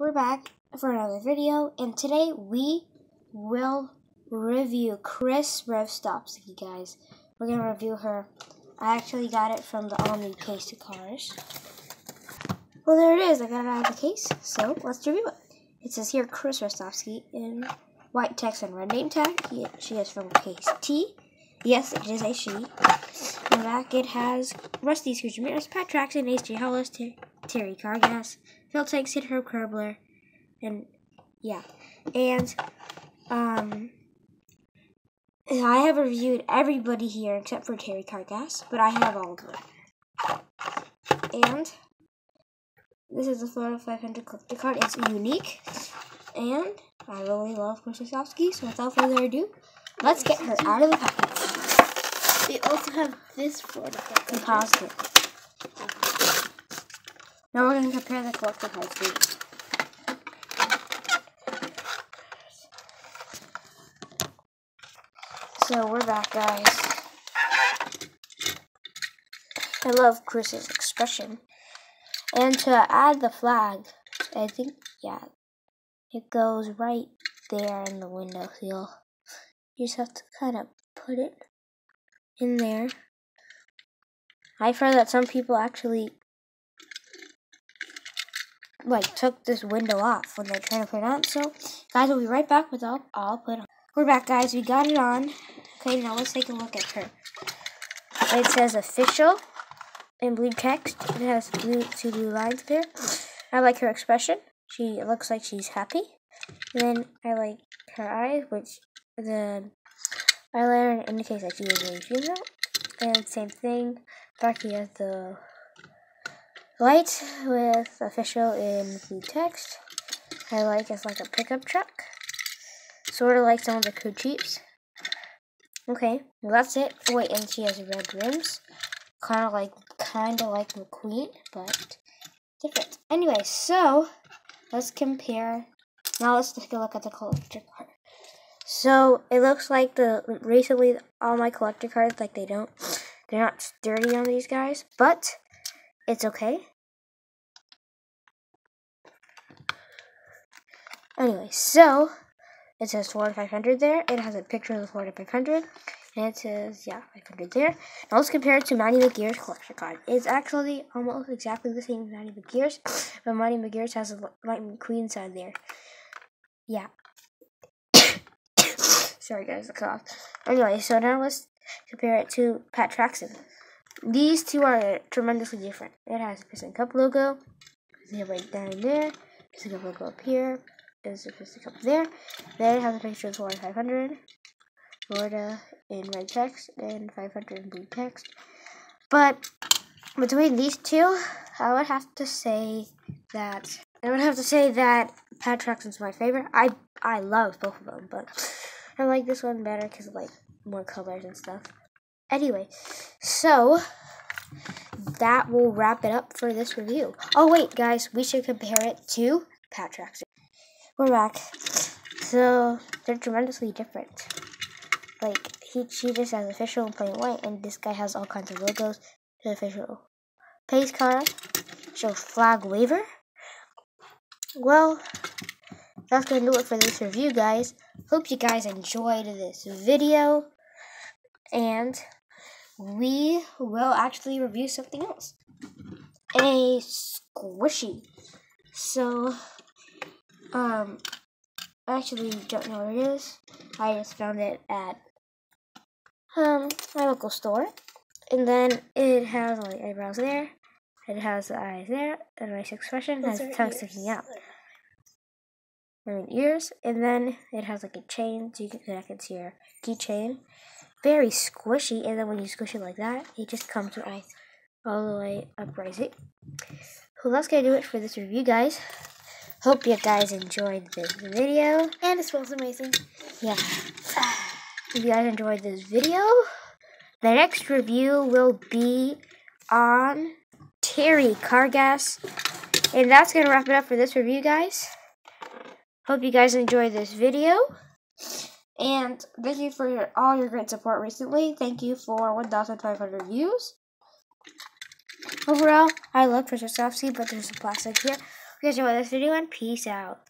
we're back for another video, and today we will review Kris Revstopski, guys. We're going to review her. I actually got it from the all-new case to cars. Well, there it is. I got it out of the case, so let's review it. It says here Kris Revstopski in white text and red name tag. She is from case T. Yes, it is a she. In the back, it has Rusty Ramirez, Pat Traxson, H.J. Hollis, Ter Terry Kargas, Phil Tanks, Hit Herb Curbler, and yeah. And, um, I have reviewed everybody here except for Terry Kargas, but I have all of them. And, this is the Florida 500 collector card. It's unique, and I really love Kristosowski, so without further ado, let's get her out of the package. They also have this Florida collector. Deposit it. Now we're going to compare the collector high Please. So we're back, guys. I love Chris's expression. And to add the flag, I think, yeah, it goes right there in the window seal. You just have to kind of put it in there. I've heard that some people actually like took this window off when they're trying to put it on. So guys, we'll be right back with all I'll put on. We're back guys, we got it on. Okay, now let's take a look at her. It says official in blue text. It has blue two blue lines there. I like her expression. She looks like she's happy. And then I like her eyes, which the eyeliner indicates that she is a female. And same thing, Darky has the light with official in the text. I like it's like a pickup truck. Sort of like some of the crew chiefs. Okay, well that's it. Oh, wait, and she has red rims. Kind of like, kind of like McQueen, but different. Anyway, so let's compare. Now let's take a look at the collector card. So it looks like the recently all my collector cards like they don't they're not sturdy on these guys, but it's okay. Anyway, so it says Florida 500 there. It has a picture of the Florida 500. And it says, yeah, 500 there. Now let's compare it to Maddie McGear's collection card. It's actually almost exactly the same as Maddie McGear's, but Maddie McGear's has a Lightning Queen side there. Yeah. Sorry guys, the cough. Anyway, so now let's compare it to Pat Traxson. These two are tremendously different. It has a Piston Cup logo. It right down there. Piston Cup logo up here. There's a Piston Cup there. Then it has a picture of Florida 500. Florida in red text and 500 in blue text. But between these two, I would have to say that I would have to say that Pat Traxson's my favorite. I I love both of them, but I like this one better because of like more colors and stuff. Anyway, so that will wrap it up for this review. Oh wait, guys, we should compare it to Pat. We're back. So they're tremendously different. Like he she just has official and plain white, and this guy has all kinds of logos. The official pace car, show flag waiver. Well, that's gonna do it for this review, guys. Hope you guys enjoyed this video, and we will actually review something else. A squishy. So, um, I actually don't know what it is. I just found it at um my local store. And then it has like eyebrows there. It has the eyes there, a nice expression, Those has are tongue ears. sticking out. I mean ears, and then it has like a chain so you can connect it to your keychain. Very squishy, and then when you squish it like that, it just comes all, all the way upright. Well, that's gonna do it for this review, guys. Hope you guys enjoyed this video. And it smells amazing. Yeah. If you guys enjoyed this video, the next review will be on Terry Kargas. And that's going to wrap it up for this review, guys. Hope you guys enjoyed this video. And thank you for your, all your great support recently. Thank you for 1,500 views. Overall, I love Kristosowski, but there's some plastic here. Guys enjoyed this video and peace out.